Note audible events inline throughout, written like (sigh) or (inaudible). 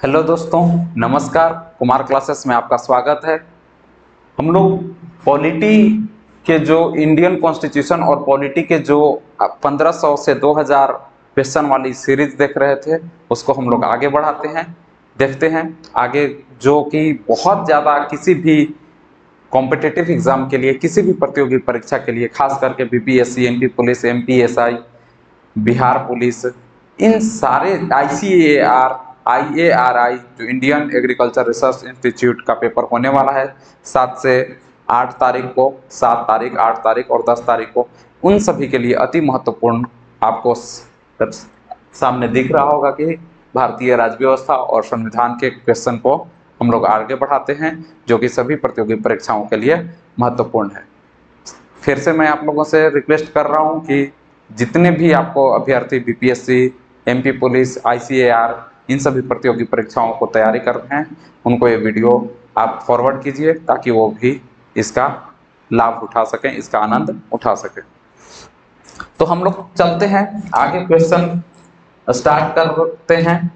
Hello दोस्तों, नमस्कार। Kumar classes में आपका स्वागत है। हम लोग पॉलिटी के जो इंडियन कॉन्स्टिट्यूशन और पॉलिटी के जो 1500 से 2000 क्वेश्चन वाली सीरीज़ देख रहे थे, उसको हम लोग आगे बढ़ाते हैं, देखते हैं। आगे जो कि बहुत ज़्यादा किसी भी कॉम्पिटेटिव एग्ज़ाम के लिए, किसी भी प्रतियोगी परीक्षा के लिए, खास करके BPSC MP police MPSI Bihar police, इन सारे आईसीएआर आईएआरआई जो इंडियन एग्रीकल्चर रिसर्च इंस्टीट्यूट का पेपर होने वाला है, सात से आठ तारीख को, सात तारीख, आठ तारीख और दस तारीख को, उन सभी के लिए अति महत्वपूर्ण आपको सामने दिख रहा होगा कि भारतीय राज्य व्यवस्था और संविधान के क्वेश्चन को हम लोग आगे बढ़ाते हैं, जो कि सभी प्रतियोगी परीक्षाओं के लिए महत्वपूर्ण है। फिर से मैं आप लोगों से रिक्वेस्ट कर रहा हूँ कि जितने भी आपको अभ्यर्थी बीपीएससी एमपी पुलिस आईसीएआर इन सभी प्रतियोगी परीक्षाओं को तैयारी कर रहे हैं। उनको ये वीडियो आप फॉरवर्ड कीजिए ताकि वो भी इसका लाभ उठा सकें, इसका आनंद उठा सकें। तो हम लोग चलते हैं। आगे क्वेश्चन स्टार्ट करते हैं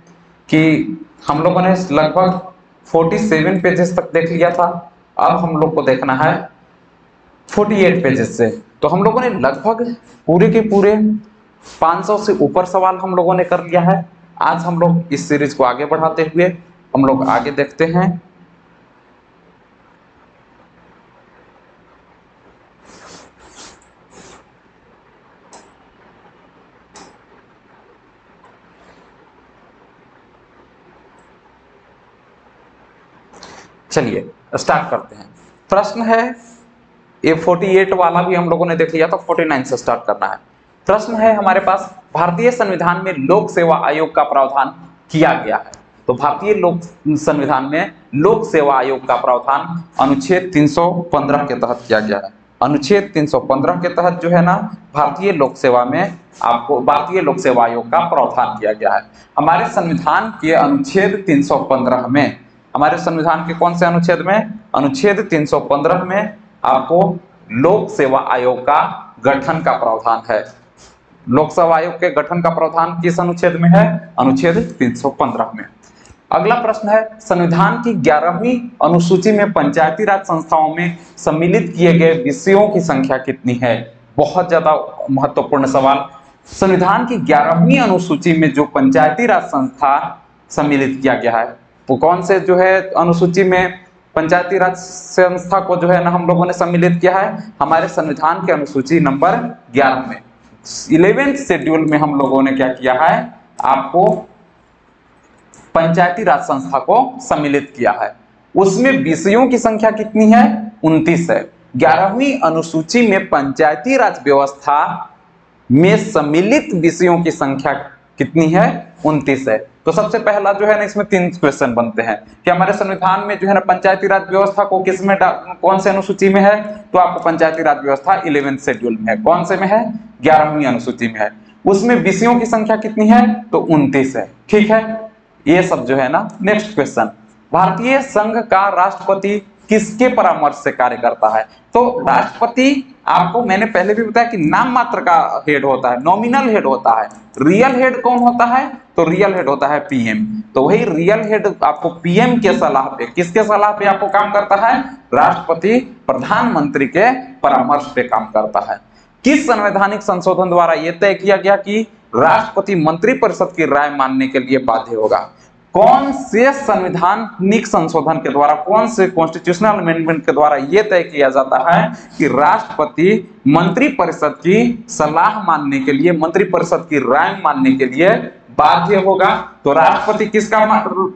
कि हम लोगों ने लगभग 47 पेजेस तक देख लिया था। अब हम लोग को देखना है 48 पेजेस से। तो हम लोगों ने लगभग पूरे के पूरे 500 से ऊपर सवाल हम लोगों ने कर लिया है। आज हम लोग इस सीरीज़ को आगे बढ़ाते हुए हम लोग आगे देखते हैं। चलिए स्टार्ट करते हैं। प्रश्न है, ये 48 वाला भी हम लोगों ने देख लिया तो 49 से स्टार्ट करना है। प्रश्न है हमारे पास भारतीय संविधान में लोक सेवा आयोग का प्रावधान किया गया है। तो भारतीय लोक संविधान में लोक सेवा आयोग का प्रावधान अनुच्छेद 315 के तहत किया गया है। अनुच्छेद 315 के तहत जो है ना, भारतीय लोक सेवा में आपको, भारतीय लोक सेवा आयोग का प्रावधान किया गया है। हमारे संविधान के अनुच्छेद 315 में, हमारे संविधान के कौन से अनुच्छेद में? अनुच्छेद 315 में आपको लोक सेवा आयोग का गठन का प्रावधान है। लोकसभा आयोग के गठन का प्रावधान किस अनुच्छेद में है? अनुच्छेद 315 में। अगला प्रश्न है, संविधान की ग्यारहवीं अनुसूची में पंचायती राज संस्थाओं में सम्मिलित किए गए विषयों की संख्या कितनी है? बहुत ज़्यादा महत्वपूर्ण सवाल। संविधान की ग्यारहवीं अनुसूची में जो पंचायती राज संस्था सम्मिलित किया गया है, वो कौन से जो है अनुसूची में पंचायती राज संस्था को जो है ना हम लोगों ने सम्मिलित किया है? हमारे संविधान के अनुसूची नंबर ग्यारह में। इलेवेंथ शेड्यूल में हम लोगों ने क्या किया है? आपको पंचायती राज संस्था को सम्मिलित किया है। उसमें विषयों की संख्या कितनी है? उनतीस है। ग्यारहवीं अनुसूची में पंचायती राज व्यवस्था में सम्मिलित विषयों की संख्या कितनी है? उनतीस है। तो सबसे पहला जो है ना, इसमें तीन क्वेश्चन बनते हैं। कि हमारे संविधान में जो है ना, पंचायती राज व्यवस्था को किसमें कौन से अनुसूची में है? तो आपको पंचायती राज व्यवस्था इलेवेंथ शेड्यूल में है। कौन से में है? ग्यारहवीं अनुसूची में है। उसमें विषयों की संख्या कितनी है? तो उनतीस है। ठीक है? ये सब जो है ना नेक्स्ट क्वेश्चन भारतीय संघ का राष्ट्रपति किसके परामर्श से कार्य करता है? तो राष्ट्रपति आपको मैंने पहले भी बताया कि नाम मात्र का हेड होता है नॉमिनल हेड होता है। रियल हेड कौन होता है? तो रियल हेड होता है पीएम तो वही रियल हेड आपको पीएम के सलाह पे, किसके सलाह पे आपको काम करता है? राष्ट्रपति, प्रधानमंत्री के परामर्श पे काम करता है। किस संवैधानिक संशोधन द्वारा यह तय किया गया कि राष्ट्रपति मंत्रिपरिषद की राय मानने के लिए बाध्य होगा? कौन से संविधानिक संशोधन के द्वारा, कौन से कॉन्स्टिट्यूशनल अमेंडमेंट के द्वारा यह तय किया जाता है कि राष्ट्रपति मंत्रिपरिषद की सलाह मानने के लिए मंत्रिपरिषद की राय मानने के लिए बाध्य होगा? तो राष्ट्रपति किसका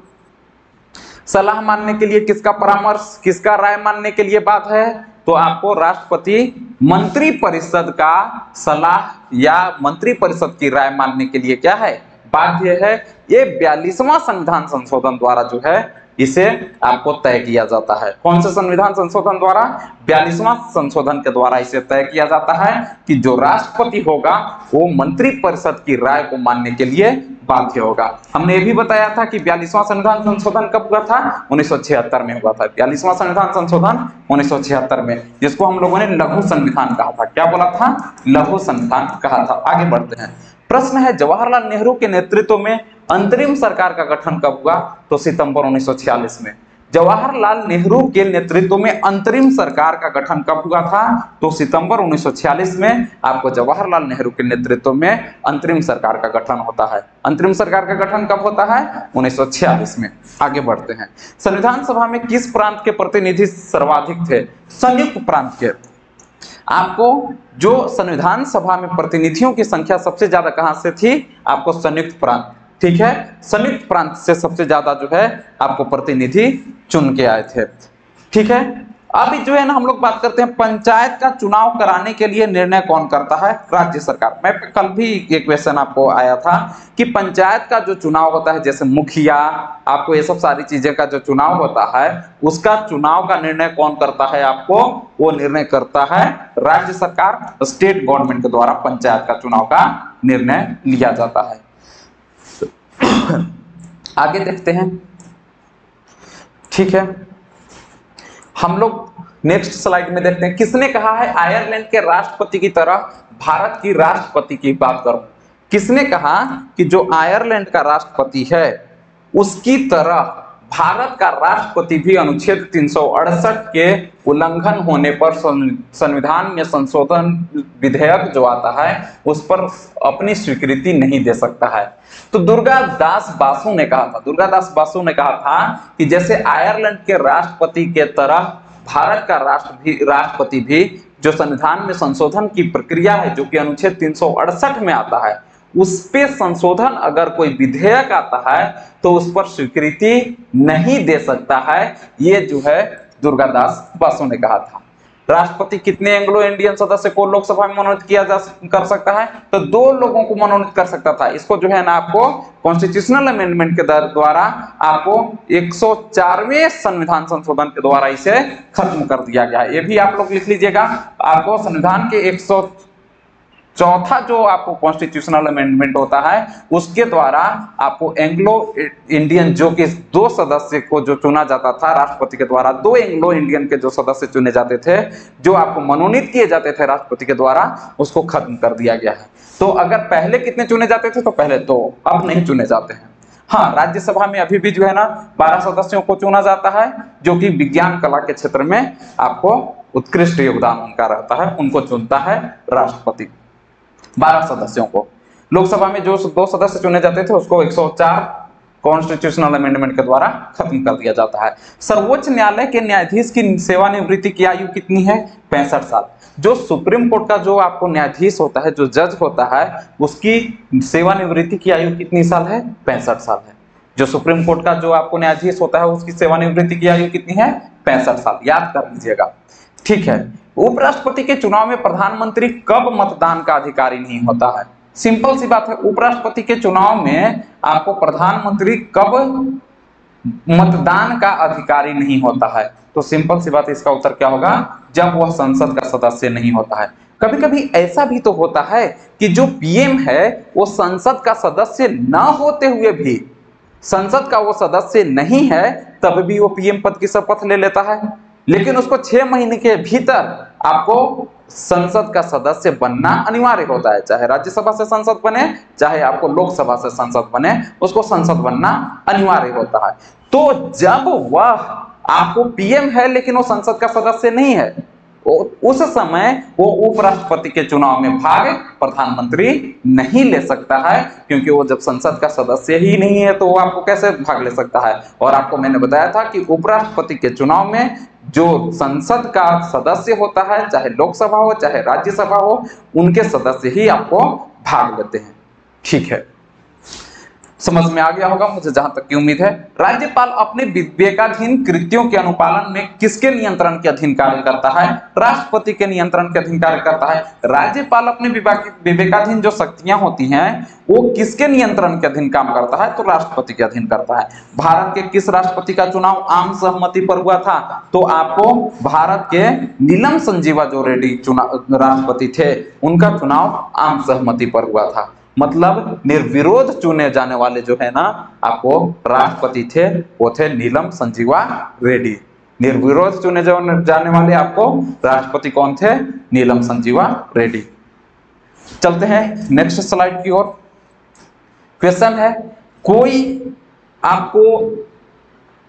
सलाह मानने के लिए किसका परामर्श, किसका राय मानने के लिए बात है? तो आपको राष्ट्रपति मंत्रिपरिषद का सलाह या मंत्रिपरिषद की राय मानने के लिए क्या है? बाध्य है, ये बयालीसवां संविधान संशोधन द्वारा जो है, इसे आपको तय किया जाता है। कौन से संविधान संशोधन द्वारा? बयालीसवां संशोधन के द्वारा इसे तय किया जाता है कि जो राष्ट्रपति होगा, वो मंत्री परिषद की राय को मानने के लिए बाध्य होगा। हमने ये भी बताया था कि बयालीसवां संविधान संशोधन कब हुआ था? उन्नीस सौ छिहत्तर में हुआ था। बयालीसवां संविधान संशोधन उन्नीस सौ छिहत्तर में, जिसको हम लोगों ने लघु संविधान कहा था। क्या बोला था? लघु संविधान कहा था। आगे बढ़ते हैं। प्रश्न है, जवाहरलाल नेहरू के नेतृत्व में अंतरिम सरकार का गठन कब हुआ? तो सितंबर 1946 में। जवाहरलाल नेहरू के नेतृत्व में अंतरिम सरकार का गठन कब हुआ था? तो सितंबर 1946 में आपको जवाहरलाल नेहरू के नेतृत्व में अंतरिम सरकार का गठन होता है। अंतरिम सरकार का गठन कब होता है? 1946 में। आगे बढ़ते हैं। संविधान सभा में किस प्रांत के प्रतिनिधि सर्वाधिक थे? संयुक्त प्रांत के। आपको जो संविधान सभा में प्रतिनिधियों की संख्या सबसे ज़्यादा कहाँ से थी? आपको संयुक्त प्रांत। ठीक है? संयुक्त प्रांत से सबसे ज़्यादा जो है आपको प्रतिनिधि चुन के आए थे। ठीक है? अभी जो है ना, हम लोग बात करते हैं पंचायत का चुनाव कराने के लिए निर्णय कौन करता है? राज्य सरकार। मैं कल भी एक क्वेश्चन आपको आया था कि पंचायत का जो चुनाव होता है, जैसे मुखिया, आपको ये सब सारी चीज़ें का जो चुनाव होता है, उसका चुनाव का निर्णय कौन करता है आपको? वो निर्णय करता है राज्य सरकार स्टेट गवर्नमेंट के द्वारा पंचायत का चुनाव का निर्णय लिया जाता है। आगे देखते हैं। ठीक है। हम लोग नेक्स्ट स्लाइड में देखते हैं। किसने कहा है आयरलैंड के राष्ट्रपति की तरह भारत की राष्ट्रपति की बात करो? किसने कहा कि जो आयरलैंड का राष्ट्रपति है, उसकी तरह भारत का राष्ट्रपति भी अनुच्छेद तीन सौ अड़सठ के उल्लंघन होने पर संविधान में संशोधन विधेयक जो आता है, उस पर अपनी स्वीकृति नहीं दे सकता है। तो दुर्गा दास बासु ने कहा था, दुर्गा दास बासु ने कहा था कि जैसे आयरलैंड के राष्ट्रपति के तरह भारत का राष्ट्र भी, राष्ट्रपति भी जो संविधान में संशोधन की प्रक्रिया है, जो कि अनुच्छेद तीन सौ अड़सठ में आता है, उस पे संशोधन अगर कोई विधेयक आता है तो उस पर स्वीकृति नहीं दे सकता है। ये जो है दुर्गादास बसु ने कहा था। राष्ट्रपति कितने एंग्लो इंडियन सदस्य को लोकसभा में मनोनीत किया जा कर सकता है? तो दो लोगों को मनोनीत कर सकता था। इसको जो है ना आपको कॉन्स्टिट्यूशनल अमेंडमेंट के द्वारा आपको 104वें संविधान संशोधन के द्वारा इसे खत्म कर दिया गया है। ये भी आप लोग लिख लीजिएगा। आपको संविधान के चौथा जो आपको कॉन्स्टिट्यूशनल अमेंडमेंट होता है, उसके द्वारा आपको एंग्लो इंडियन जो कि दो सदस्य को जो चुना जाता था राष्ट्रपति के द्वारा, दो एंग्लो इंडियन के जो सदस्य चुने जाते थे, जो आपको मनोनीत किए जाते थे राष्ट्रपति के द्वारा, उसको खत्म कर दिया गया है। तो अगर पहले कितने चुने जाते थे तो पहले दो, अब नहीं चुने जाते हैं। हाँ राज्यसभा में अभी भी जो है ना, बारह सदस्यों को चुना जाता है, जो कि विज्ञान कला के क्षेत्र में आपको उत्कृष्ट योगदान उनका रहता है, उनको चुनता है राष्ट्रपति। बारह सदस्यों को। लोकसभा में जो दो सदस्य चुने जाते थे, उसको 104 कॉन्स्टिट्यूशनल अमेंडमेंट के द्वारा खत्म कर दिया जाता है। सर्वोच्च न्यायालय के न्यायाधीश की सेवानिवृत्ति की आयु कितनी है? पैंसठ साल। जो सुप्रीम कोर्ट का जो आपको न्यायाधीश होता है, जो जज होता है, उसकी सेवानिवृत्ति की आयु कितनी साल है? पैंसठ साल है। जो सुप्रीम कोर्ट का जो आपको न्यायाधीश होता है, उसकी सेवानिवृत्ति की आयु कितनी है? पैंसठ साल। याद कर लीजिएगा। ठीक है। उपराष्ट्रपति के चुनाव में प्रधानमंत्री कब मतदान का अधिकारी नहीं होता है? सिंपल सी बात है, उपराष्ट्रपति के चुनाव में आपको प्रधानमंत्री कब मतदान का अधिकारी नहीं होता है? तो सिंपल सी बात इसका उत्तर क्या होगा? जब वह संसद का सदस्य नहीं होता है। कभी कभी ऐसा भी तो होता है कि जो पीएम है, वो संसद का सदस्य ना होते हुए भी, संसद का वो सदस्य नहीं है, तब भी वो पीएम पद की शपथ ले लेता है। लेकिन उसको छह महीने के भीतर आपको संसद का सदस्य बनना अनिवार्य होता है। चाहे राज्यसभा से संसद बने, चाहे आपको लोकसभा से संसद बने, उसको संसद बनना अनिवार्य होता है। तो जब वह आपको पीएम है, लेकिन वो संसद का सदस्य नहीं है उस समय वो उपराष्ट्रपति के चुनाव में भाग प्रधानमंत्री नहीं ले सकता है, क्योंकि वो जब संसद का सदस्य ही नहीं है तो वो आपको कैसे भाग ले सकता है? और आपको मैंने बताया था कि उपराष्ट्रपति के चुनाव में जो संसद का सदस्य होता है, चाहे लोकसभा हो, चाहे राज्यसभा हो, उनके सदस्य ही आपको भाग लेते हैं। ठीक है। समझ में आ गया होगा, मुझे जहाँ तक की उम्मीद है। राज्यपाल अपने विवेकाधीन कृत्यों के अनुपालन में किसके नियंत्रण के अधीन कार्य करता है? राष्ट्रपति के नियंत्रण के अधीन कार्य करता है। राज्यपाल अपने विवेकाधीन जो शक्तियाँ होती हैं, वो किसके नियंत्रण के अधीन काम करता है? तो राष्ट्रपति के अधीन करता है। भारत के किस राष्ट्रपति का चुनाव आम सहमति पर हुआ था? तो आपको भारत के नीलम संजीवा जो रेड्डी चुनाव राष्ट्रपति थे, उनका चुनाव आम सहमति पर हुआ था। मतलब निर्विरोध चुने जाने वाले जो है ना, आपको राष्ट्रपति थे, वो थे नीलम संजीवा रेड्डी। निर्विरोध चुने जाने वाले आपको राष्ट्रपति कौन थे? नीलम संजीवा रेड्डी। चलते हैं नेक्स्ट स्लाइड की ओर। क्वेश्चन है, कोई आपको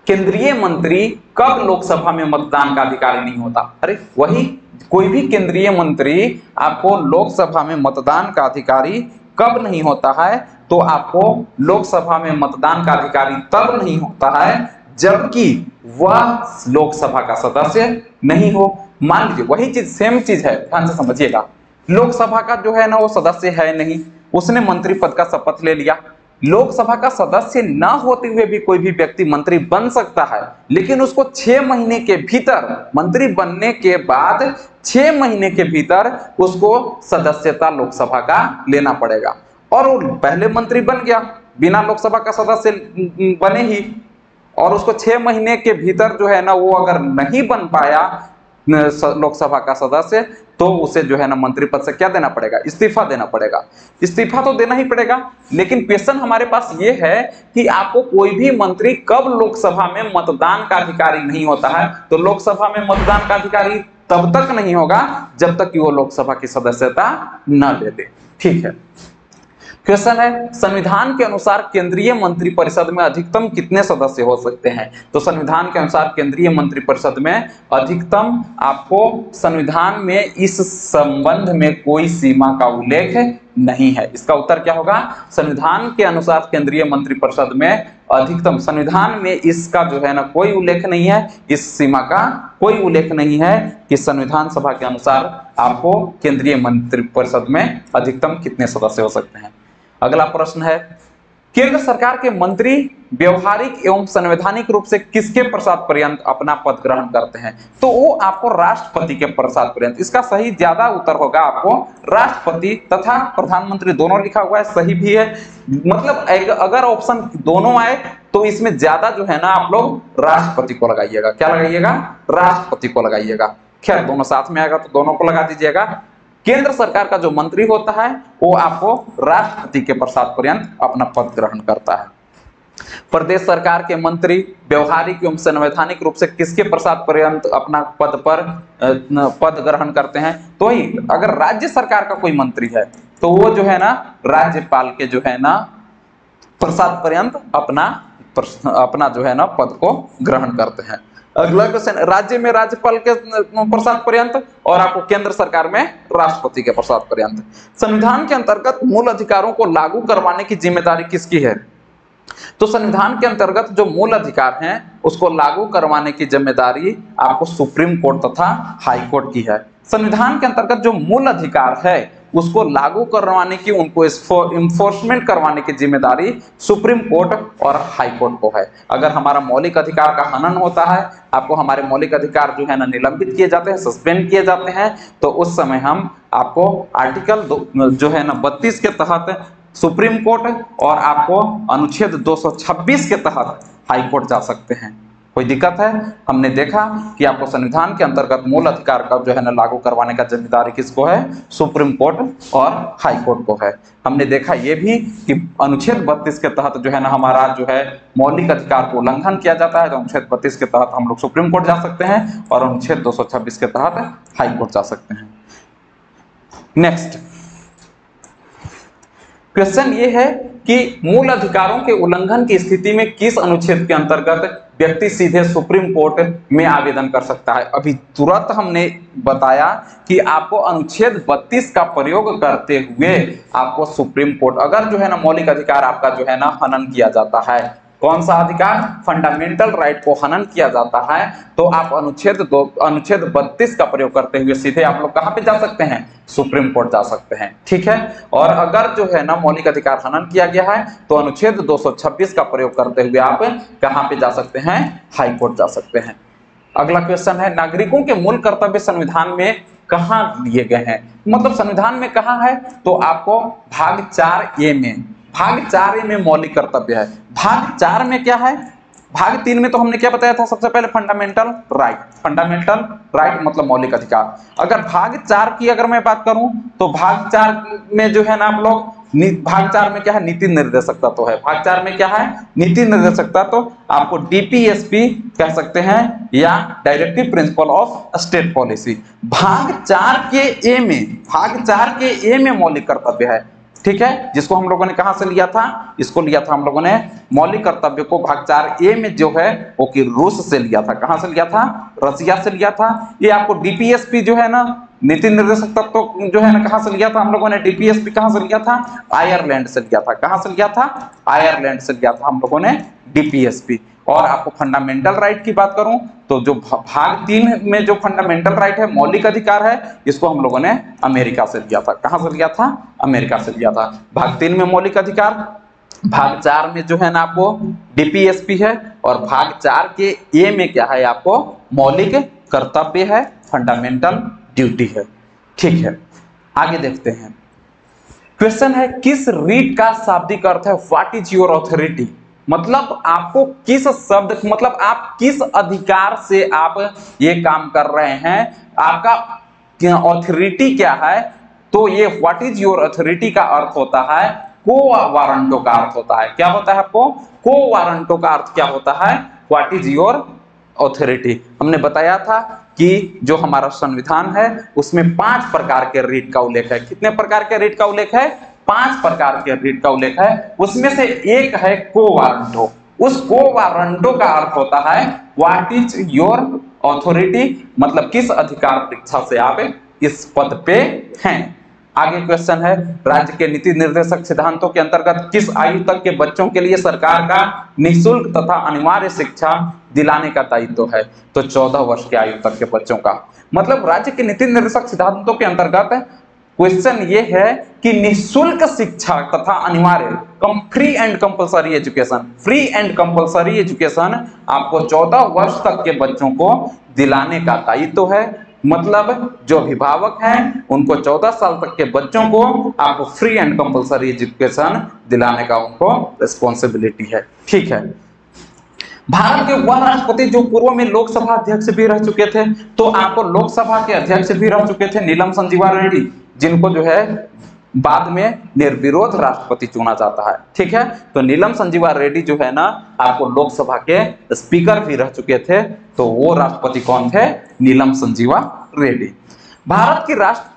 केंद्रीय मंत्री कब लोकसभा में मतदान का अधिकारी नहीं होता? अरे, वही कोई भी केंद्रीय मंत्री आपको लोकसभा में मतदान का अधिकारी कब नहीं होता है तो आपको लोकसभा में मतदान का अधिकारी तब नहीं होता है, जबकि वह लोकसभा का सदस्य नहीं हो। मान लीजिए, वही चीज़ सेम चीज़ है, ध्यान से समझिएगा। लोकसभा का जो है ना, वो सदस्य है नहीं। उसने मंत्री पद का शपथ ले लिया। लोकसभा का सदस्य ना होते हुए भी कोई भी व्यक्ति मंत्री बन सकता है, लेकिन उसको छह महीने के भीतर, मंत्री बनने के बाद छह महीने के भीतर उसको सदस्यता लोकसभा का लेना पड़ेगा। और वो पहले मंत्री बन गया, बिना लोकसभा का सदस्य बने ही। और उसको छह महीने के भीतर जो है ना, वो अगर नहीं बन पाया लोकसभा का सदस्य तो उसे जो है ना मंत्री पद से क्या देना पड़ेगा? इस्तीफा देना पड़ेगा। इस्तीफा तो देना ही पड़ेगा, लेकिन क्वेश्चन हमारे पास ये है कि आपको कोई भी मंत्री कब लोकसभा में मतदान का अधिकारी नहीं होता है। तो लोकसभा में मतदान का अधिकारी तब तक नहीं होगा, जब तक कि वो लोकसभा की सदस्यता न ले दे। ठीक है। क्वेश्चन है संविधान के अनुसार केंद्रीय मंत्री परिषद में अधिकतम कितने सदस्य हो सकते हैं? तो संविधान के अनुसार केंद्रीय मंत्री परिषद में अधिकतम आपको संविधान में इस संबंध में कोई सीमा का उल्लेख नहीं है। इसका उत्तर क्या होगा? संविधान के अनुसार केंद्रीय मंत्री परिषद में अधिकतम, संविधान में इसका जो है ना कोई उल्लेख नहीं है, इस सीमा का कोई उल्लेख नहीं है कि संविधान सभा के अनुसार आपको केंद्रीय मंत्री परिषद में अधिकतम कितने सदस्य हो सकते हैं। अगला प्रश्न है, केंद्र सरकार के मंत्री व्यवहारिक एवं संवैधानिक रूप से किसके प्रसाद पर्यंत अपना पद ग्रहण करते हैं? तो वो आपको राष्ट्रपति के प्रसाद पर्यंत, इसका सही ज़्यादा उत्तर होगा आपको राष्ट्रपति तथा प्रधानमंत्री दोनों लिखा हुआ है, सही भी है। मतलब अगर ऑप्शन दोनों आए तो इसमें ज़्यादा जो है ना आप लोग राष्ट्रपति को लगाइएगा। क्या लगाइएगा? राष्ट्रपति को लगाइएगा। खैर, दोनों साथ में आएगा तो दोनों को लगा दीजिएगा। केंद्र सरकार का जो मंत्री होता है, वो आपको राष्ट्रपति के प्रसाद पर्यंत अपना पद ग्रहण करता है। प्रदेश सरकार के मंत्री व्यवहारिक एवं संवैधानिक रूप से किसके प्रसाद पर्यंत अपना पद पर पद ग्रहण करते हैं? तो ही, अगर राज्य सरकार का कोई मंत्री है तो वो जो है ना, राज्यपाल के जो है ना, प्रसाद पर्यंत अपना अपना जो है ना, पद को ग्रहण करते हैं। अगला क्वेश्चन राज्य में राज्यपाल के प्रसाद पर्यंत और आपको केंद्र सरकार में राष्ट्रपति के प्रसाद पर्यंत। संविधान के अंतर्गत मूल अधिकारों को लागू करवाने की ज़िम्मेदारी किसकी है? तो संविधान के अंतर्गत जो मूल अधिकार हैं, उसको लागू करवाने की ज़िम्मेदारी आपको सुप्रीम कोर्ट तथा हाई कोर्ट की है। संविधान के अंतर्गत जो मूल अधिकार है उसको लागू करवाने की, उनको इन्फोर्समेंट करवाने की ज़िम्मेदारी सुप्रीम कोर्ट और हाई कोर्ट को है। अगर हमारा मौलिक अधिकार का हनन होता है, आपको हमारे मौलिक अधिकार जो है ना निलंबित किए जाते हैं सस्पेंड किए जाते हैं तो उस समय हम आपको आर्टिकल जो है ना बत्तीस के तहत सुप्रीम कोर्ट और आपको अनुच्छेद 226 के तहत हाई कोर्ट जा सकते हैं। कोई दिक्कत है? हमने देखा कि आपको संविधान के अंतर्गत मूल अधिकार का जो है ना लागू करवाने का ज़िम्मेदारी किसको है? सुप्रीम कोर्ट और हाई कोर्ट को है। हमने देखा ये भी कि अनुच्छेद 32 के तहत जो है ना हमारा जो है मौलिक अधिकार को उल्लंघन किया जाता है तो अनुच्छेद 32 के तहत हम लोग सुप्रीम कोर्ट जा सकते हैं और अनुच्छेद 226 के तहत हाई कोर्ट जा सकते हैं। नेक्स्ट, क्वेश्चन ये है कि मूल अधिकारों के उल्लंघन की स्थिति में किस अनुच्छेद के अंतर्गत व्यक्ति सीधे सुप्रीम कोर्ट में आवेदन कर सकता है। अभी तुरंत हमने बताया कि आपको अनुच्छेद 32 का प्रयोग करते हुए आपको सुप्रीम कोर्ट, अगर जो है ना मौलिक अधिकार आपका जो है ना हनन किया जाता है कौन सा अधिकार? फंडामेंटल राइट को हनन किया जाता है। तो आप अनुच्छेद दो, अनुच्छेद 32 का प्रयोग करते हुए सीधे आप लोग कहाँ पे जा सकते हैं? सुप्रीम कोर्ट जा सकते हैं। ठीक है? और अगर जो है ना मौलिक अधिकार हनन किया गया है तो अनुच्छेद 226 का प्रयोग करते हुए आप कहाँ पे जा सकते हैं? हाई कोर्ट जा सकते हैं। अगला क्वेश्चन है, नागरिकों के मूल कर्तव्य संविधान में कहा दिए गए हैं? मतलब संविधान में कहा है? तो आपको भाग चार ए में भाग चार में मौलिक कर्तव्य है। भाग चार में क्या है? भाग तीन में तो हमने क्या बताया था? सबसे पहले फंडामेंटल राइट फंडामेंटल राइट मतलब मौलिक अधिकार। अगर भाग चार की अगर मैं बात करूँ तो भाग चार में जो है ना आप लोग भाग चार में क्या है? नीति निर्देशकता तो है। भाग चार में क्या है? नीति निर्देशकता तो आपको डीपीएसपी कह सकते हैं या directive principle of state policy भाग चार के ए में भाग चार के ए में मौलिक कर्तव्य है। ठीक है? जिसको हम लोगों ने कहा से लिया था? इसको लिया था हम लोगों ने मौलिक कर्तव्य को भाग चार ए में जो है, वो कि रूस से लिया था। कहाँ से लिया था? रसिया से लिया था। ये आपको डीपीएसपी जो है ना, नीति निर्देशक तत्व तो जो है ना, कहाँ से लिया था हम लोगों ने? डीपीएसपी कहाँ से लिया था? आयरलैंड से लिया था। कहाँ से लिया था? आयरलैंड से लिया था हम लोगों ने डीपीएसपी और आपको फंडामेंटल राइट की बात करूँ तो जो भाग तीन में जो फंडामेंटल राइट है, मौलिक अधिकार है, इसको हम लोगों ने अमेरिका से लिया था। कहाँ से लिया था? अमेरिका से लिया था। भाग तीन में मौलिक अधिकार, भाग चार में जो है ना आपको डीपीएसपी है, और भाग चार के ए में क्या है आपको? मौलिक कर्तव्य है फंडामेंटल ड्यूटी है। ठीक है, आगे देखते हैं। क्वेश्चन है, किस रीट का शाब्दिक अर्थ है? व्हाट इज़ योर ऑथोरिटी मतलब आपको किस शब्द मतलब आप किस अधिकार से आप ये काम कर रहे हैं? आपका ऑथोरिटी क्या है? तो ये व्हाट इज़ योर अथॉरिटी का अर्थ होता है को वारंटो का अर्थ होता है। क्या होता है आपको? को वारंटो का अर्थ क्या होता है? व्हाट इज़ योर ऑथोरिटी हमने बताया था कि जो हमारा संविधान है, उसमें पाँच प्रकार के रीट का उल्लेख है। कितने प्रकार के रीट का उल्लेख है? पाँच प्रकार के रीट का उल्लेख है। उसमें से एक है को वारंटो उस को वारंटो का अर्थ होता है व्हाट इज़ योर ऑथोरिटी मतलब किस अधिकार परीक्षा से आप इस पद पे हैं? आगे क्वेश्चन है, राज्य के नीति निर्देशक सिद्धांतों के अंतर्गत किस आयु तक के बच्चों के लिए सरकार का निशुल्क तथा अनिवार्य शिक्षा दिलाने का दायित्व है? तो 14 वर्ष के आयु तक के बच्चों का। मतलब राज्य के नीति निर्देशक सिद्धांतों के अंतर्गत क्वेश्चन ये है कि निशुल्क शिक्षा तथा अनिवार्य, कम free and compulsory education free and compulsory education आपको 14 वर्ष तक के बच्चों को दिलाने का दायित्व तो है। मतलब जो अभिभावक हैं, उनको 14 साल तक के बच्चों को आपको फ्री एंड कंपलसरी एजुकेशन दिलाने का उनको रिस्पॉन्सिबिलिटी है। ठीक है। भारत के वह राष्ट्रपति जो पूर्व में लोकसभा अध्यक्ष भी रह चुके थे तो आपको लोकसभा के अध्यक्ष भी रह चुके थे नीलम संजीवा रेड्डी। जिनको जो है बाद में निर्विरोध राष्ट्रपति चुना जाता है। ठीक है? तो नीलम संजीवा रेड्डी जो है ना, आपको लोकसभा के स्पीकर भी रह चुके थे तो वो राष्ट्रपति कौन थे? नीलम संजीवा रेड्डी। भारत की राष्ट्र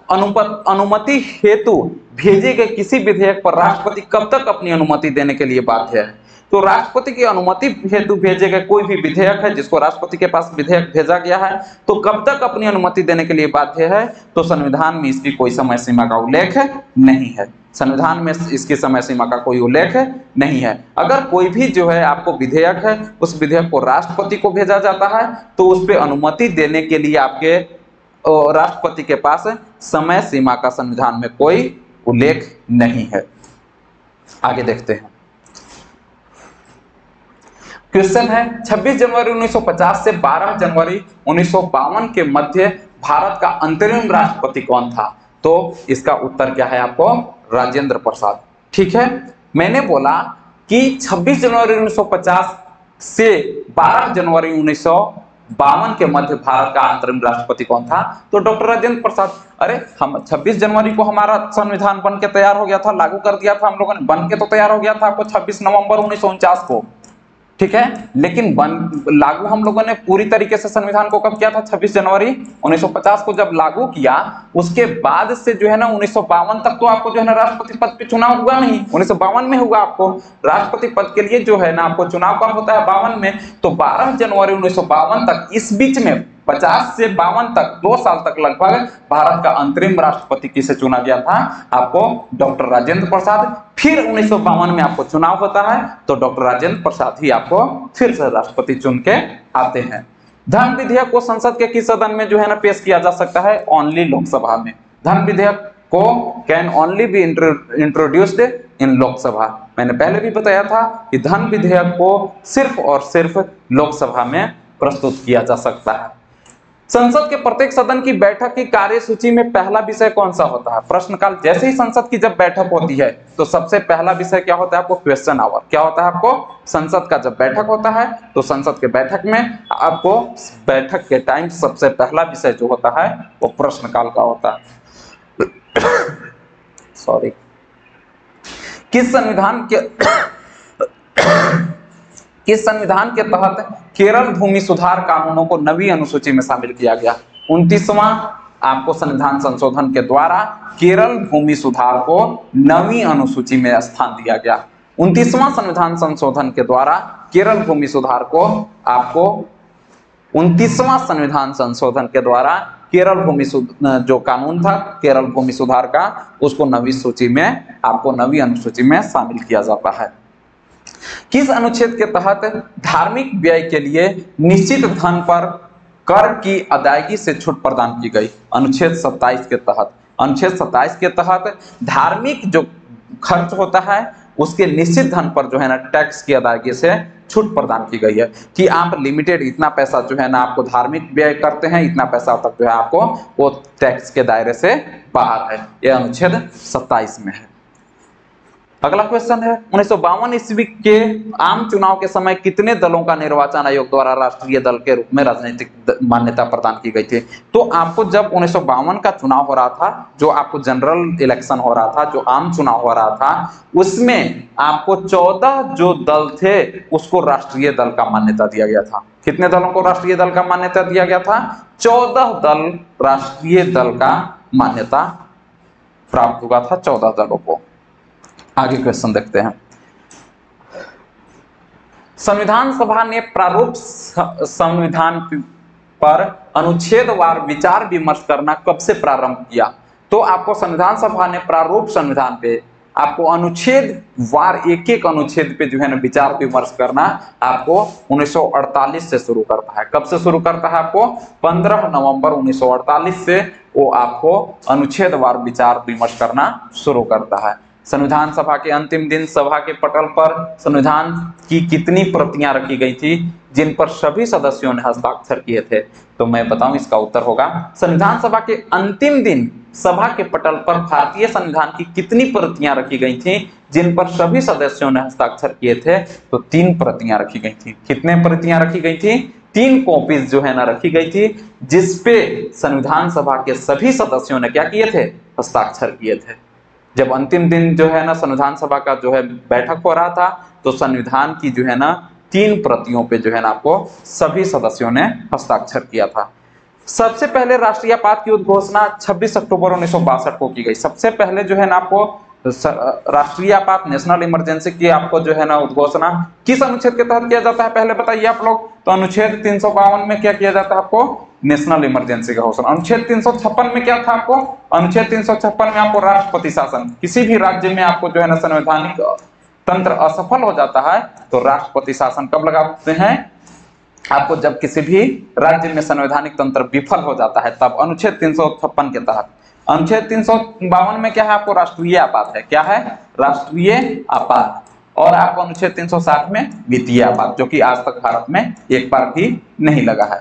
अनुमति हेतु भेजे गए किसी विधेयक पर राष्ट्रपति कब तक अपनी अनुमति देने के लिए बाध्य है? तो राष्ट्रपति की अनुमति हेतु भेजे गए कोई भी विधेयक है, जिसको राष्ट्रपति के पास विधेयक भेजा गया है तो कब तक अपनी अनुमति देने के लिए बाध्य है तो संविधान में इसकी कोई समय सीमा का उल्लेख नहीं है। संविधान में इसकी समय सीमा का कोई उल्लेख नहीं है। अगर कोई भी जो है आपको विधेयक है, उस विधेयक को राष्ट्रपति को भेजा जाता है तो उस पर अनुमति देने के लिए आपके राष्ट्रपति के पास समय सीमा का संविधान में कोई उल्लेख नहीं है। आगे देखते हैं। क्वेश्चन है। 26 जनवरी 1950 से 12 जनवरी उन्नीस सौ बावन के मध्य भारत का अंतरिम राष्ट्रपति कौन था? तो इसका उत्तर क्या है आपको? राजेंद्र प्रसाद। ठीक है? मैंने बोला कि 26 जनवरी 1950 से 12 जनवरी उन्नीस बावन के मध्य भारत का अंतरिम राष्ट्रपति कौन था? तो डॉक्टर राजेंद्र प्रसाद। अरे, हम 26 जनवरी को हमारा संविधान बन के तैयार हो गया था, लागू कर दिया था हम लोगों ने बन के तो तैयार हो गया था आपको 26 नवंबर उन्नीस सौ उनचास को। ठीक है? लेकिन बन, लागू हम लोगों ने पूरी तरीके से संविधान को कब किया था? 26 जनवरी 1950 को जब लागू किया, उसके बाद से जो है ना उन्नीस सौ बावन तक तो आपको जो है ना राष्ट्रपति पद पे चुनाव हुआ नहीं। उन्नीस सौ बावन में हुआ आपको। राष्ट्रपति पद के लिए जो है ना आपको चुनाव कब होता है? बावन में। तो बारह जनवरी उन्नीस सौ बावन तक इस बीच में पचास से बावन तक, दो साल तक लगभग भारत का अंतरिम राष्ट्रपति किसे चुना गया था? आपको डॉक्टर राजेंद्र प्रसाद। फिर उन्नीस में आपको चुनाव होता है तो डॉक्टर राजेंद्र प्रसाद ही आपको फिर से राष्ट्रपति चुन के आते हैं। धन विधेयक को संसद के किस सदन में जो है ना पेश किया जा सकता है? ओनली लोकसभा में। धन विधेयक को can only be introduced in Lok Sabha. मैंने पहले भी बताया था कि धन विधेयक को सिर्फ़ और सिर्फ़ लोकसभा में प्रस्तुत किया जा सकता है। संसद के प्रत्येक सदन की बैठक की कार्यसूची में पहला विषय कौन सा होता है? प्रश्नकाल जैसे ही संसद की जब बैठक होती है तो सबसे पहला विषय क्या होता है आपको? क्वेश्चन आवर क्या होता है आपको? संसद का जब बैठक होता है तो संसद के बैठक में आपको बैठक के टाइम सबसे पहला विषय जो होता है, वो प्रश्नकाल का होता है। (coughs) सॉरी किस संविधान के किस संविधान के तहत केरल भूमि सुधार कानूनों को नवी अनुसूची में शामिल किया गया। उनतीसवां आपको संविधान संशोधन के द्वारा केरल भूमि सुधार को नवी अनुसूची में स्थान दिया गया। उनतीसवां संविधान संशोधन के द्वारा केरल भूमि सुधार को आपको उनतीसवां संविधान संशोधन के द्वारा केरल भूमि जो कानून था, केरल भूमि सुधार का, उसको नवी सूची में, आपको नवी अनुसूची में शामिल किया जाता है। किस अनुच्छेद के तहत धार्मिक व्यय के लिए निश्चित धन पर कर की अदायगी से छूट प्रदान की गई? अनुच्छेद 27 के तहत। अनुच्छेद 27 के तहत धार्मिक जो खर्च होता है, उसके निश्चित धन पर जो है ना टैक्स की अदायगी से छूट प्रदान की गई है कि आप लिमिटेड इतना पैसा जो है ना आपको धार्मिक व्यय करते हैं, इतना पैसा तक जो है आपको वो टैक्स के दायरे से बाहर है। यह अनुच्छेद 27 में है। अगला क्वेश्चन है, उन्नीस सौ बावन ईस्वी के आम चुनाव के समय कितने दलों का निर्वाचन आयोग द्वारा राष्ट्रीय दल के रूप में राजनीतिक मान्यता प्रदान की गई थी? तो आपको जब उन्नीस सौ बावन का चुनाव हो रहा था, जो आपको जनरल इलेक्शन हो रहा था, जो आम चुनाव हो रहा था, उसमें आपको चौदह जो दल थे, उसको राष्ट्रीय दल का मान्यता दिया गया था। कितने दलों को राष्ट्रीय दल का मान्यता दिया गया था? चौदह दल राष्ट्रीय दल का मान्यता प्राप्त हुआ था, चौदह दलों को। आगे क्वेश्चन देखते हैं। संविधान सभा ने प्रारूप संविधान पर अनुच्छेदवार विचार विमर्श करना कब से प्रारंभ किया? तो आपको संविधान सभा ने प्रारूप संविधान पे आपको अनुच्छेद वार एक एक अनुच्छेद पे जो है ना विचार विमर्श करना आपको 1948 से शुरू करता है। कब से शुरू करता है आपको? 15 नवंबर 1948 से वो आपको अनुच्छेद वार विचार विमर्श करना शुरू करता है। संविधान सभा के अंतिम दिन सभा के पटल पर संविधान की कितनी प्रतियाँ रखी गई थी, जिन पर सभी सदस्यों ने हस्ताक्षर किए थे। तो मैं बताऊँ, इसका उत्तर होगा, संविधान सभा के अंतिम दिन सभा के पटल पर भारतीय संविधान की कितनी प्रतियाँ रखी गई थी, जिन पर सभी सदस्यों ने हस्ताक्षर किए थे तो तीन प्रतियाँ रखी गई थी। कितने प्रतियाँ रखी गई थी? तीन कॉपीज जो है ना रखी गई थी जिसपे संविधान सभा के सभी सदस्यों ने क्या किए थे? हस्ताक्षर किए थे। जब अंतिम दिन जो है ना संविधान सभा का जो है बैठक हो रहा था तो संविधान की जो है ना तीन प्रतियों पे जो है ना आपको सभी सदस्यों ने हस्ताक्षर किया था। सबसे पहले राष्ट्रीय आपात की उद्घोषणा 26 अक्टूबर उन्नीस सौ बासठ को की गई। सबसे पहले जो है ना आपको राष्ट्रीय आपात नेशनल इमरजेंसी की आपको जो है ना उद्घोषणा किस अनुच्छेद के तहत किया जाता है पहले बताइए आप लोग। तो अनुच्छेद तीन सौ बावन में क्या किया जाता है आपको? नेशनल इमरजेंसी का घोषणा अनुच्छेद तीन सौ छप्पन में क्या था आपको? अनुच्छेद तीन सौ छप्पन में आपको राष्ट्रपति शासन। किसी भी राज्य में आपको जो है ना संवैधानिक तंत्र असफल हो जाता है तो राष्ट्रपति शासन कब लगाते हैं? आपको जब किसी भी राज्य में संवैधानिक तंत्र विफल हो जाता है, तब अनुच्छेद तीन सौ छप्पन के तहत। अनुच्छेद तीन सौ बावन में क्या है आपको? राष्ट्रीय आपात है। क्या है? राष्ट्रीय आपात। और आपको अनुच्छेद 360 में वित्तीय आपात, जो कि आज तक भारत में एक बार भी नहीं लगा है।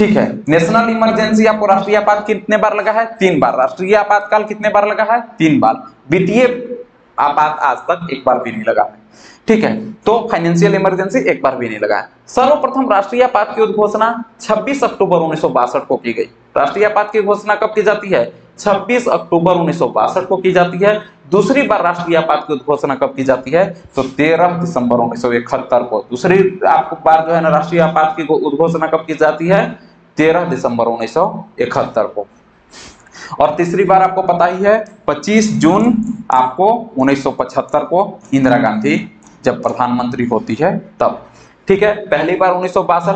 ठीक है नेशनल इमरजेंसी आपको राष्ट्रीय आपात कितने बार लगा है? तीन बार। राष्ट्रीय आपातकाल कितने बार लगा है? तीन बार। वित्तीय आपात आज तक एक बार भी नहीं लगा है। ठीक है तो फाइनेंशियल इमरजेंसी एक बार भी नहीं लगा है। सर्वप्रथम राष्ट्रीय आपात की उद्घोषणा 26 अक्टूबर उन्नीस को की गई। राष्ट्रीय आपात की घोषणा कब की जाती है? 26 अक्टूबर उन्नीस सौ बासठ को की जाती है। दूसरी बार राष्ट्रीय आपात की उद्घोषणा कब की जाती है? तो 13 दिसंबर उन्नीस सौ इकहत्तर को। दूसरी आपको बार जो है ना राष्ट्रीय आपात की उद्घोषणा कब की जाती है? तेरह दिसंबर उन्नीस को। और तीसरी बार आपको पता ही है 25 जून आपको 1975 को इंदिरा गांधी जब प्रधानमंत्री होती है तब। ठीक है, पहली बार उन्नीस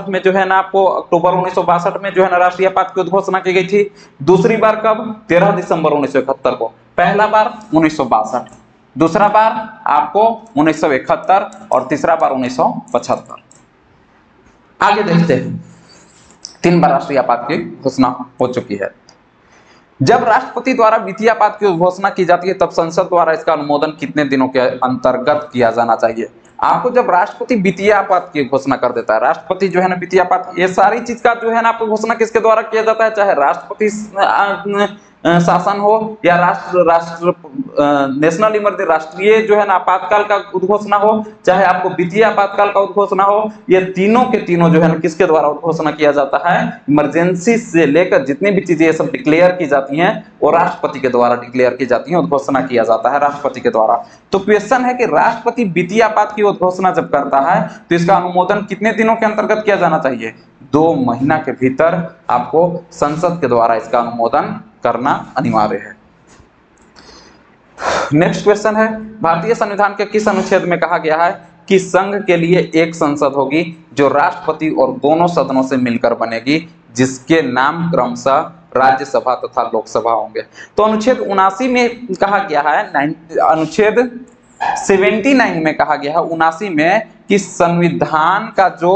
में जो है ना आपको अक्टूबर उन्नीस में जो है ना राष्ट्रीय आपात की उद्घोषणा की गई थी। दूसरी बार कब? 13 दिसंबर उन्नीस सौ इकहत्तर को। पहला बार उन्नीस सौ बासठ। दूसरा बार आपको उन्नीस सौ इकहत्तर और तीसरा बार उन्नीस सौ पचहत्तर। आगे देखते हैं। तीन बार राष्ट्रीय आपात की घोषणा हो चुकी है। जब राष्ट्रपति द्वारा वित्तीय आपात की घोषणा की जाती है, तब संसद द्वारा इसका अनुमोदन कितने दिनों के अंतर्गत किया जाना चाहिए? आपको जब राष्ट्रपति वित्तीय आपात की घोषणा कर देता है, राष्ट्रपति जो है ना वित्तीय आपात, ये सारी चीज़ का जो है ना आपको घोषणा किसके द्वारा किया जाता है? चाहे राष्ट्रपति शासन हो या राष्ट्र राष्ट्र नेशनल इमरजेंसी राष्ट्रीय जो है ना आपातकाल का उद्घोषणा हो, चाहे आपको वित्तीय आपातकाल का उद्घोषणा हो, ये तीनों के तीनों जो है ना किसके द्वारा उद्घोषणा किया जाता है? इमरजेंसी से लेकर जितनी भी चीज़ें सब डिक्लेयर की जाती हैं, वो राष्ट्रपति के द्वारा डिक्लेयर की जाती है, उद्घोषणा किया जाता है राष्ट्रपति के द्वारा। तो क्वेश्चन है कि राष्ट्रपति वित्तीय आपात की उद्घोषणा जब करता है तो इसका अनुमोदन कितने दिनों के अंतर्गत किया जाना चाहिए? दो महीना के भीतर आपको संसद के द्वारा इसका अनुमोदन करना अनिवार्य है। नेक्स्ट क्वेश्चन है। भारतीय संविधान के किस अनुच्छेद में कहा गया है कि संघ के लिए एक संसद होगी जो राष्ट्रपति और दोनों सदनों से मिलकर बनेगी, जिसके नाम क्रमशः राज्यसभा तथा लोकसभा होंगे। तो अनुच्छेद उनासी में कहा गया है अनुच्छेद 79 में कहा गया है, उनासी में कि संविधान का जो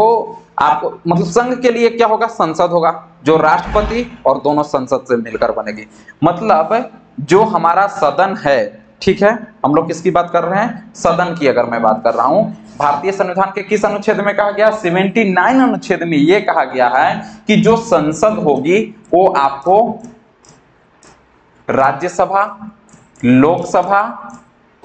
आपको मतलब संघ के लिए क्या होगा? संसद होगा, जो राष्ट्रपति और दोनों संसद से मिलकर बनेगी। मतलब जो हमारा सदन है, ठीक है? हम लोग किसकी बात कर रहे हैं? सदन की अगर मैं बात कर रहा हूँ। भारतीय संविधान के किस अनुच्छेद में कहा गया? 79 अनुच्छेद में यह कहा गया है कि जो संसद होगी, वो आपको राज्यसभा, लोकसभा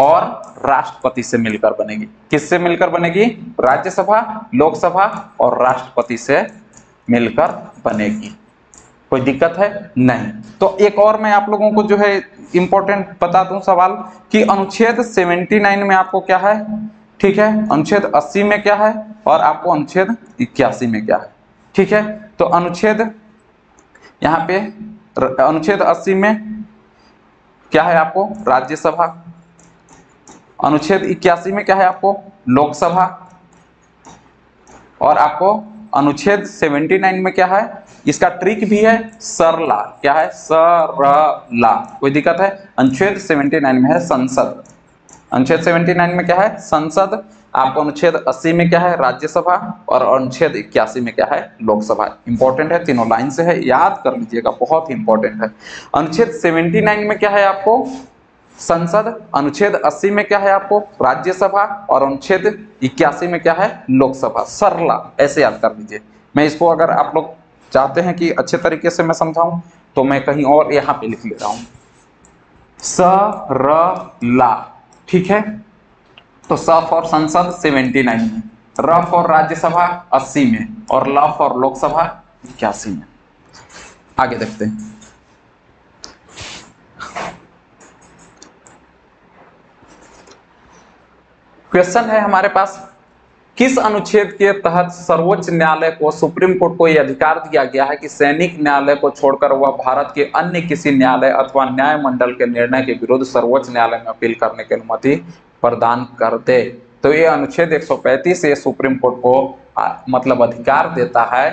और राष्ट्रपति से मिलकर बनेगी। किससे मिलकर बनेगी? राज्यसभा, लोकसभा और राष्ट्रपति से मिलकर बनेगी। कोई दिक्कत है? नहीं। तो एक और मैं आप लोगों को जो है इंपॉर्टेंट बता दूँ सवाल कि अनुच्छेद 79 में आपको क्या है? ठीक है? अनुच्छेद 80 में क्या है? और आपको अनुच्छेद इक्यासी में क्या है? ठीक है? तो अनुच्छेद यहाँ पे अनुच्छेद 80 में क्या है आपको? राज्यसभा। अनुच्छेद इक्यासी में क्या है आपको? लोकसभा। और आपको अनुच्छेद 79 में क्या है? इसका ट्रिक भी है सरला। क्या है? सरला। कोई दिक्कत है? अनुच्छेद 79 में है संसद। अनुच्छेद 79 में क्या है? संसद। आपको अनुच्छेद 80 में क्या है? राज्यसभा। और अनुच्छेद इक्यासी में क्या है? लोकसभा। इंपॉर्टेंट है, तीनों लाइन से है। याद कर लीजिएगा, बहुत ही इंपॉर्टेंट है। अनुच्छेद 79 में क्या है आपको? संसद अनुच्छेद 80 में क्या है आपको? राज्यसभा और अनुच्छेद इक्यासी में क्या है? लोकसभा। सरला, ऐसे याद कर लीजिए। मैं इसको अगर आप लोग चाहते हैं कि अच्छे तरीके से मैं समझाऊं तो मैं कहीं और यहाँ पे लिख ले रहा हूँ। सरला, ठीक है? तो स फॉर संसद 79 में, र फॉर राज्यसभा 80 में, और ल फॉर लोकसभा इक्यासी में। आगे देखते हैं। क्वेश्चन है हमारे पास किस अनुच्छेद के तहत सर्वोच्च न्यायालय को सुप्रीम कोर्ट को यह अधिकार दिया गया है कि सैनिक न्यायालय को छोड़कर वह भारत के अन्य किसी न्यायालय अथवा न्याय मंडल के निर्णय के विरुद्ध सर्वोच्च न्यायालय में अपील करने की अनुमति प्रदान कर दे? तो ये अनुच्छेद 135 से सुप्रीम कोर्ट को आ, मतलब अधिकार देता है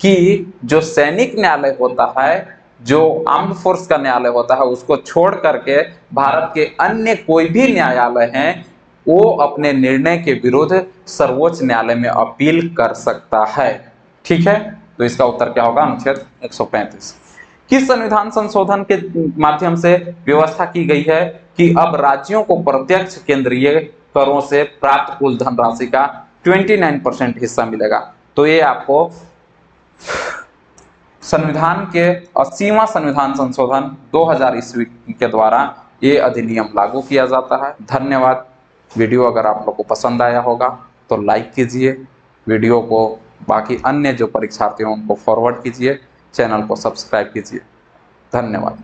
कि जो सैनिक न्यायालय होता है जो आर्म्ड फोर्स का न्यायालय होता है उसको छोड़ करके भारत के अन्य कोई भी न्यायालय हैं वो अपने निर्णय के विरुद्ध सर्वोच्च न्यायालय में अपील कर सकता है। ठीक है? तो इसका उत्तर क्या होगा? अनुच्छेद 135 किस संविधान संशोधन के माध्यम से व्यवस्था की गई है कि अब राज्यों को प्रत्यक्ष केंद्रीय करों से प्राप्त कुल धनराशि का 29 परसेंट हिस्सा मिलेगा? तो ये आपको संविधान के अस्सीवा संविधान संशोधन 2000 ईस्वी के द्वारा ये अधिनियम लागू किया जाता है। धन्यवाद। वीडियो अगर आप लोग को पसंद आया होगा तो लाइक कीजिए। वीडियो को बाकी अन्य जो परीक्षार्थी हैं, उनको फॉरवर्ड कीजिए। चैनल को सब्सक्राइब कीजिए। धन्यवाद।